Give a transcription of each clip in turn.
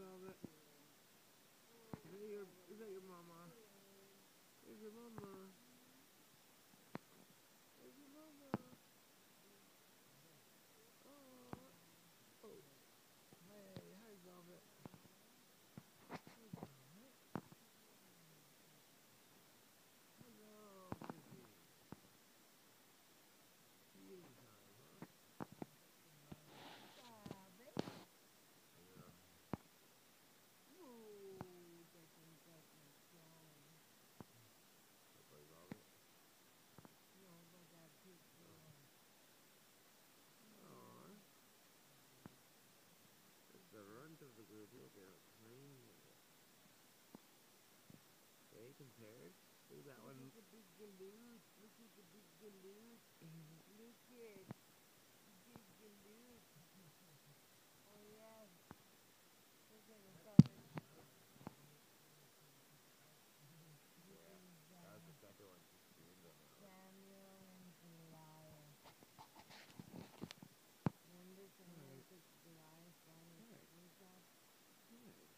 Robert. Is your, is that your mama? Is your mama? Runt of the group. Look at how clean it is. Okay, compared. Look at that one. Look at the big galoot. Look at the big galoot. Look it. Big galoot. Oh yes. Look at the size. That's the second one. She screamed on that one. Samuel and Goliath. Remember Samuel Alright. took Goliath down with the Alright. slingshot? Alright.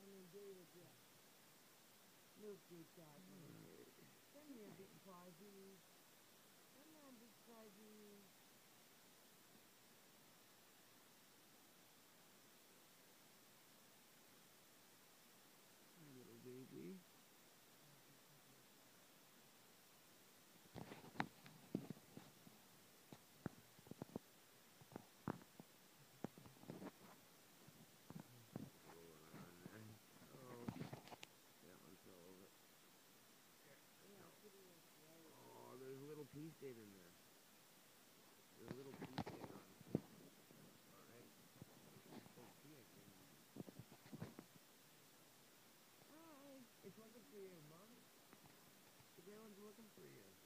I mean David, yeah. At that one. Alright. Come here, big fuzzy. Come on, big fuzzy. Little baby. Rolling around there. Oh, that one fell over. Yeah, put it in the air. Oh, there's a little pee stain in there. There's a little pee stain on it. Alright. Oh, pea, can. Hi. It's looking for you, Mom. The girl looking for you.